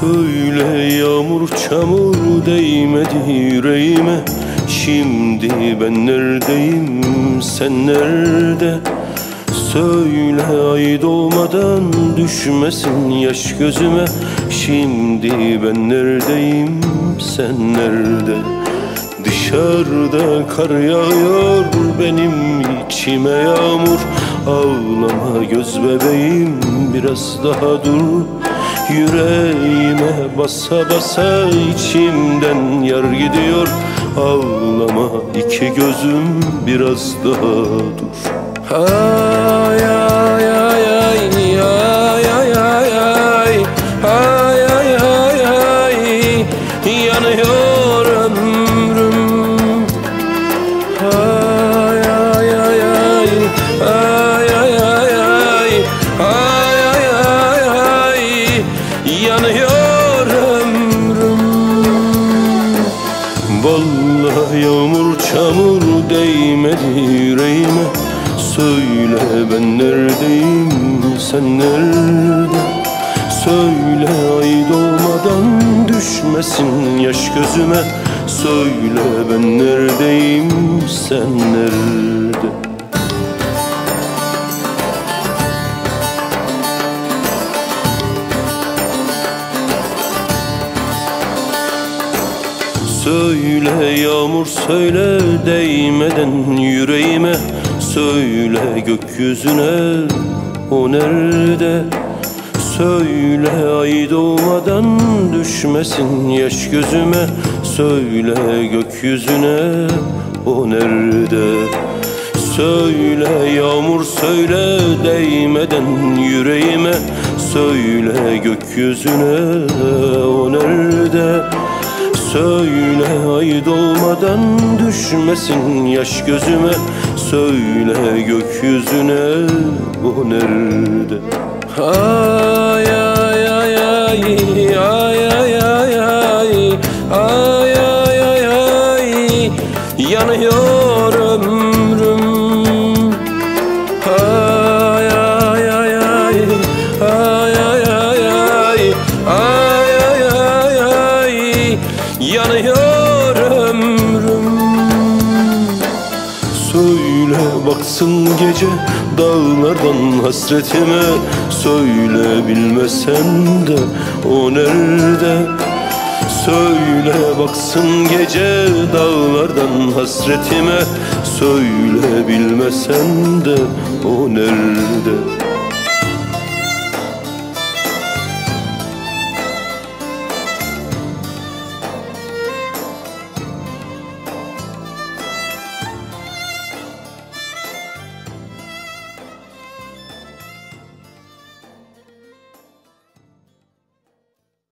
Söyle yağmur çamur değmedi yüreğime. Şimdi ben neredeyim sen nerede? Söyle ay doğmadan düşmesin yaş gözüme. Şimdi ben neredeyim sen nerede? Dışarıda kar yağıyor benim içime yağmur. Ağlama göz bebeğim biraz daha dur Yüreğime basa basa içimden yar gidiyor. Ağlama iki gözüm biraz daha dur. Ay ay ay Vallahi yağmur çamur değmedi yüreğime. Söyle ben neredeyim sen nerede? Söyle ay doğmadan düşmesin yaş gözüme. Söyle ben neredeyim Söyle yağmur söyle değmeden yüreğime. Söyle gökyüzüne o nerede? Söyle ay doğmadan düşmesin yaş gözüme. Söyle gökyüzüne o nerede? Söyle yağmur söyle değmeden yüreğime. Söyle gökyüzüne o nerede Söyle ay doğmadan düşmesin yaş gözüme. Söyle gökyüzüne o nerede? Ay ay ay ay yanıyor ömrüm. Söyle baksın gece dağlardan hasretime. Söyle bilmesen de o nerede? Söyle baksın gece dağlardan hasretime. Söyle bilmesen de o nerede